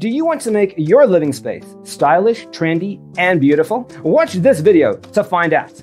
Do you want to make your living space stylish, trendy, and beautiful? Watch this video to find out.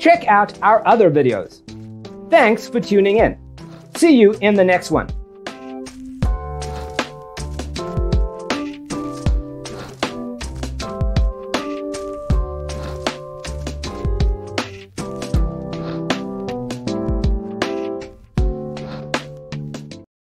check out our other videos. Thanks for tuning in. See you in the next one.